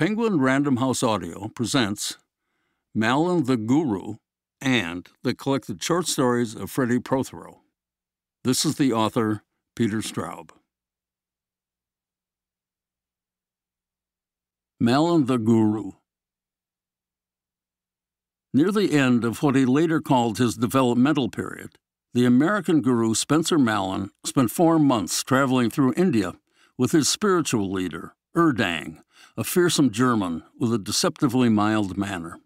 Penguin Random House Audio presents Mallon the Guru and the collected short stories of Freddie Prothero. This is the author, Peter Straub. Mallon the Guru. Near the end of what he later called his developmental period, the American guru Spencer Mallon spent four months traveling through India with his spiritual leader, Erdang, a fearsome German with a deceptively mild manner.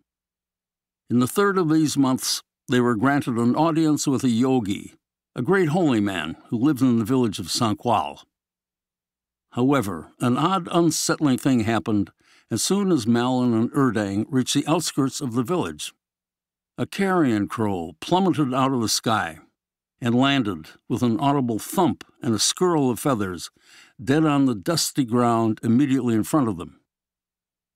In the third of these months, they were granted an audience with a yogi, a great holy man who lived in the village of Sanqual. However, an odd, unsettling thing happened as soon as Mallon and Erdang reached the outskirts of the village. A carrion crow plummeted out of the sky and landed with an audible thump and a skirl of feathers dead on the dusty ground immediately in front of them.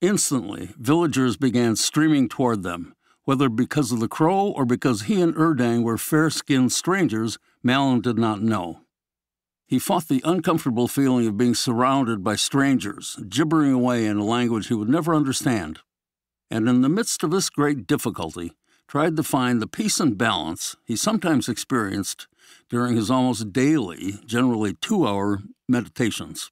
Instantly, villagers began streaming toward them, whether because of the crow or because he and Erdang were fair skinned strangers, Mallon did not know. He fought the uncomfortable feeling of being surrounded by strangers, gibbering away in a language he would never understand. And in the midst of this great difficulty, tried to find the peace and balance he sometimes experienced during his almost daily, generally two hour meditations.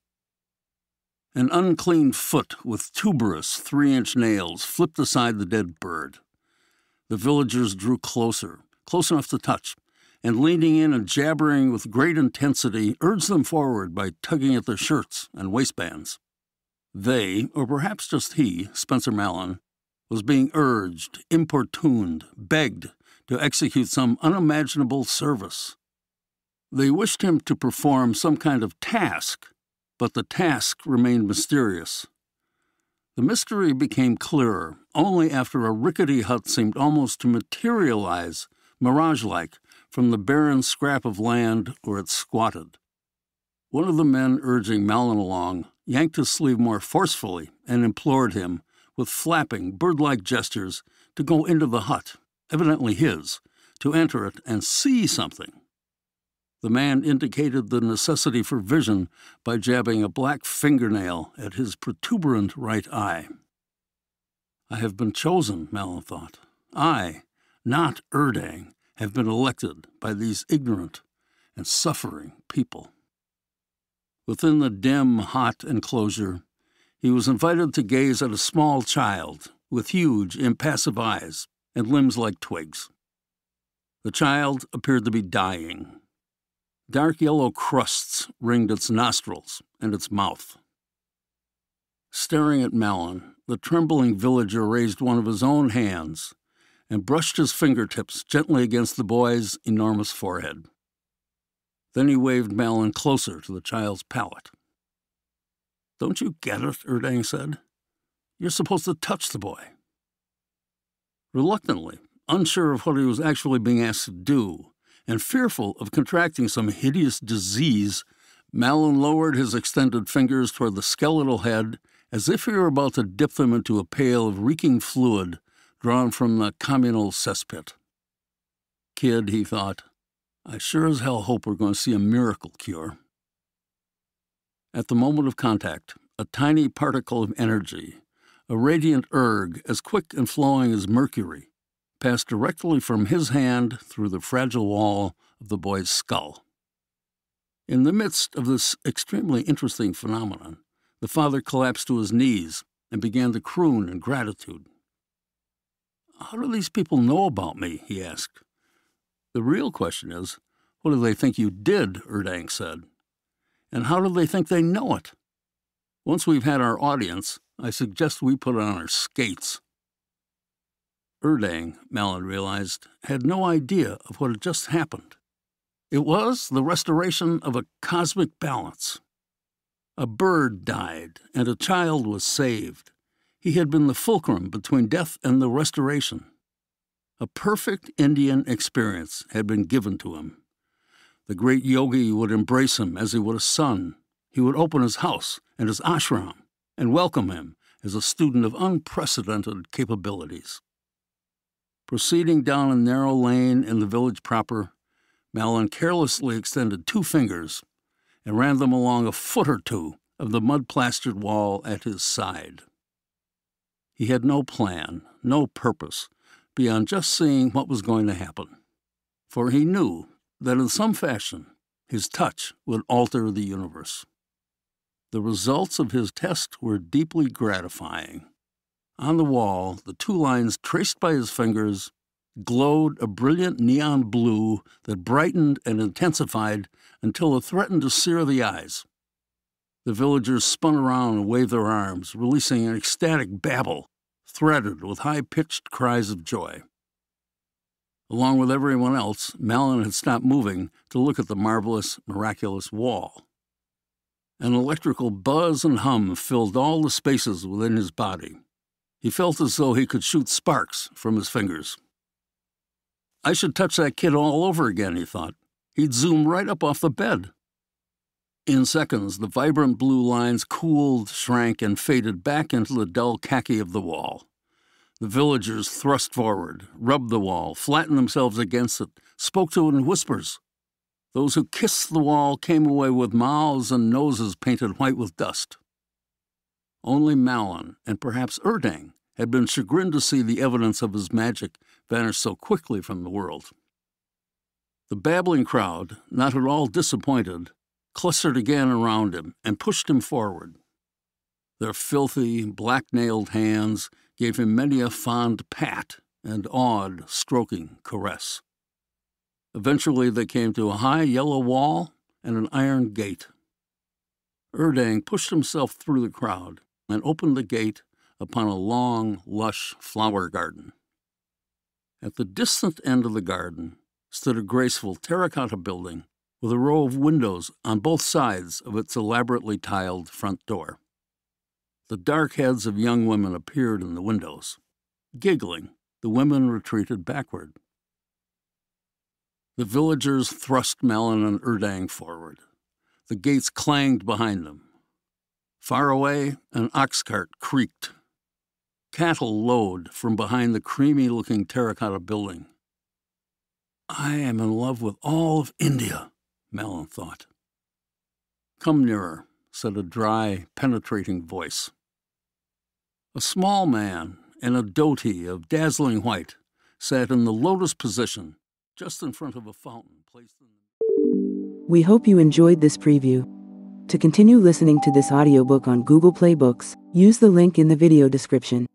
An unclean foot with tuberous three inch nails flipped aside the dead bird. The villagers drew closer, close enough to touch, and leaning in and jabbering with great intensity, urged them forward by tugging at their shirts and waistbands. They, or perhaps just he, Spencer Mallon, was being urged, importuned, begged to execute some unimaginable service. They wished him to perform some kind of task, but the task remained mysterious. The mystery became clearer only after a rickety hut seemed almost to materialize, mirage like, from the barren scrap of land where it squatted. One of the men urging Mallon along yanked his sleeve more forcefully and implored him, with flapping, bird like gestures, to go into the hut, evidently his, to enter it and see something. The man indicated the necessity for vision by jabbing a black fingernail at his protuberant right eye. I have been chosen, Mallon thought. I, not Erdang, have been elected by these ignorant and suffering people. Within the dim, hot enclosure, he was invited to gaze at a small child with huge, impassive eyes and limbs like twigs. The child appeared to be dying. Dark yellow crusts ringed its nostrils and its mouth. Staring at Mallon, the trembling villager raised one of his own hands and brushed his fingertips gently against the boy's enormous forehead. Then he waved Mallon closer to the child's palate. Don't you get it? Erdang said. You're supposed to touch the boy. Reluctantly, unsure of what he was actually being asked to do, and fearful of contracting some hideous disease, Mallon lowered his extended fingers toward the skeletal head as if he were about to dip them into a pail of reeking fluid drawn from the communal cesspit. Kid, he thought, I sure as hell hope we're going to see a miracle cure. At the moment of contact, a tiny particle of energy, a radiant erg as quick and flowing as mercury, passed directly from his hand through the fragile wall of the boy's skull. In the midst of this extremely interesting phenomenon, the father collapsed to his knees and began to croon in gratitude. How do these people know about me? he asked. The real question is, what do they think you did? Erdang said. And how do they think they know it? Once we've had our audience, I suggest we put on our skates. Erdang, Mallon realized, had no idea of what had just happened. It was the restoration of a cosmic balance. A bird died, and a child was saved. He had been the fulcrum between death and the restoration. A perfect Indian experience had been given to him. The great yogi would embrace him as he would a son. He would open his house and his ashram and welcome him as a student of unprecedented capabilities. Proceeding down a narrow lane in the village proper, Mallon carelessly extended two fingers and ran them along a foot or two of the mud plastered wall at his side. He had no plan, no purpose, beyond just seeing what was going to happen. For he knew that in some fashion his touch would alter the universe. The results of his test were deeply gratifying. On the wall, the two lines traced by his fingers glowed a brilliant neon blue that brightened and intensified until it threatened to sear the eyes. The villagers spun around and waved their arms, releasing an ecstatic babble threaded with high pitched cries of joy. Along with everyone else, Mallon had stopped moving to look at the marvelous, miraculous wall. An electrical buzz and hum filled all the spaces within his body. He felt as though he could shoot sparks from his fingers. I should touch that kid all over again, he thought. He'd zoom right up off the bed. In seconds, the vibrant blue lines cooled, shrank, and faded back into the dull khaki of the wall. The villagers thrust forward, rubbed the wall, flattened themselves against it, spoke to it in whispers. Those who kissed the wall came away with mouths and noses painted white with dust. Only Mallon, and perhaps Erdang, had been chagrined to see the evidence of his magic vanish so quickly from the world. The babbling crowd, not at all disappointed, clustered again around him and pushed him forward. Their filthy, black nailed hands gave him many a fond pat and awed, stroking caress. Eventually, they came to a high yellow wall and an iron gate. Erdang pushed himself through the crowd and opened the gate upon a long, lush flower garden. At the distant end of the garden stood a graceful terracotta building with a row of windows on both sides of its elaborately tiled front door. The dark heads of young women appeared in the windows. Giggling, the women retreated backward. The villagers thrust Mallon and Erdang forward. The gates clanged behind them. Far away, an ox cart creaked. Cattle lowed from behind the creamy looking terracotta building. I am in love with all of India, Mallon thought. Come nearer, said a dry, penetrating voice. A small man in a dhoti of dazzling white sat in the lotus position just in front of a fountain placed in We hope you enjoyed this preview. To continue listening to this audiobook on Google Play Books, use the link in the video description.